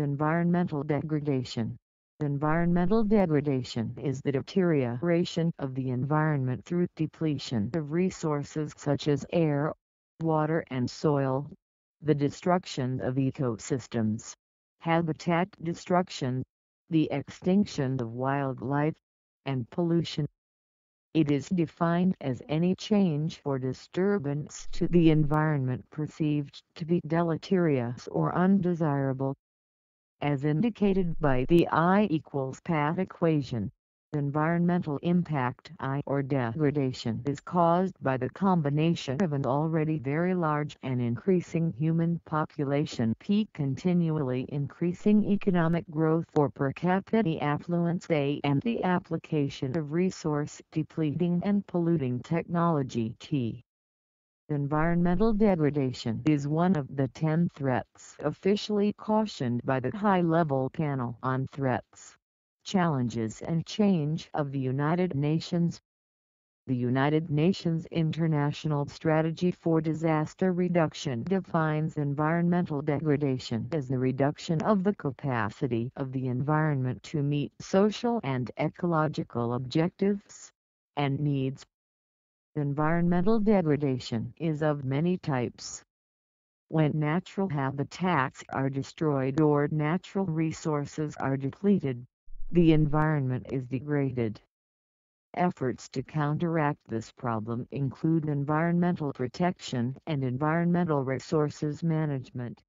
Environmental degradation Environmental degradation is the deterioration of the environment through depletion of resources such as air, water and soil, the destruction of ecosystems, habitat destruction, the extinction of wildlife, and pollution. It is defined as any change or disturbance to the environment perceived to be deleterious or undesirable. As indicated by the I equals PAT equation, environmental impact I or degradation is caused by the combination of an already very large and increasing human population P continually increasing economic growth for per capita affluence A and the application of resource depleting and polluting technology T. Environmental degradation is one of the 10 threats officially cautioned by the High-Level Panel on Threats Challenges and Change of the United Nations. The United Nations International Strategy for Disaster Reduction defines environmental degradation as the reduction of the capacity of the environment to meet social and ecological objectives and needs. Environmental degradation is of many types. When natural habitats are destroyed or natural resources are depleted, the environment is degraded. Efforts to counteract this problem include environmental protection and environmental resources management.